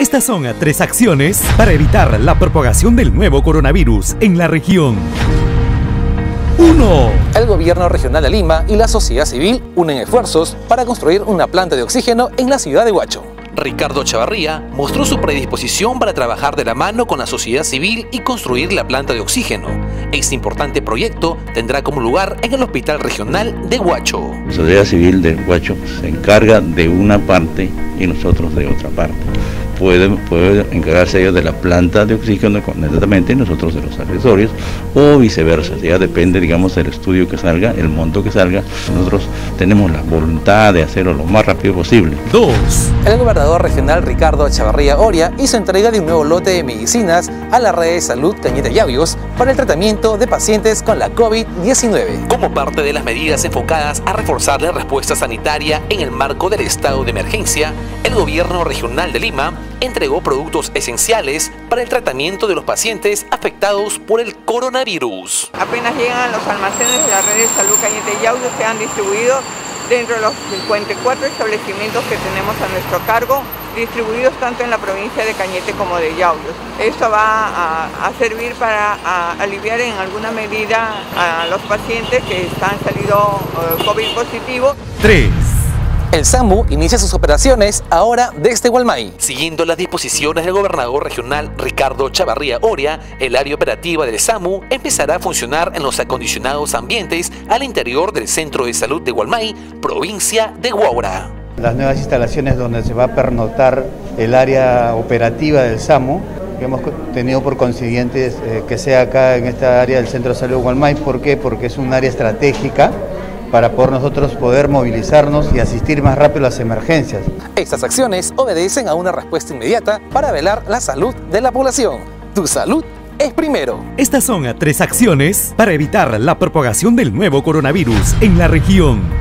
Estas son tres acciones para evitar la propagación del nuevo coronavirus en la región. 1. El gobierno regional de Lima y la sociedad civil unen esfuerzos para construir una planta de oxígeno en la ciudad de Huacho. Ricardo Chavarría mostró su predisposición para trabajar de la mano con la sociedad civil y construir la planta de oxígeno. Este importante proyecto tendrá como lugar en el Hospital Regional de Huacho. La sociedad civil de Huacho se encarga de una parte y nosotros de otra parte pueden, puede encargarse ellos de la planta de oxígeno netamente y nosotros de los accesorios o viceversa, ya depende digamos del estudio que salga, el monto que salga, nosotros tenemos la voluntad de hacerlo lo más rápido posible. 2. El gobernador regional Ricardo Chavarría Oria hizo entrega de un nuevo lote de medicinas a la red de salud Cañete Llavios para el tratamiento de pacientes con la COVID-19. Como parte de las medidas enfocadas a reforzar la respuesta sanitaria en el marco del estado de emergencia, el gobierno regional de Lima entregó productos esenciales para el tratamiento de los pacientes afectados por el coronavirus. Apenas llegan a los almacenes de la red de salud Cañete y Audio, se han distribuido dentro de los 54 establecimientos que tenemos a nuestro cargo, distribuidos tanto en la provincia de Cañete como de Yauyos. Esto va a, servir para aliviar en alguna medida a los pacientes que están salido eh, COVID positivo. 3. El SAMU inicia sus operaciones ahora desde Gualmay. Siguiendo las disposiciones del gobernador regional Ricardo Chavarría Oria, el área operativa del SAMU empezará a funcionar en los acondicionados ambientes al interior del Centro de Salud de Gualmay, provincia de Guaura. Las nuevas instalaciones donde se va a pernotar el área operativa del SAMU que hemos tenido por consiguiente eh, que sea acá en esta área del Centro de Salud de Gualmay. ¿Por qué? Porque es un área estratégica para por nosotros poder movilizarnos y asistir más rápido a las emergencias. Estas acciones obedecen a una respuesta inmediata para velar la salud de la población. Tu salud es primero. Estas son tres acciones para evitar la propagación del nuevo coronavirus en la región.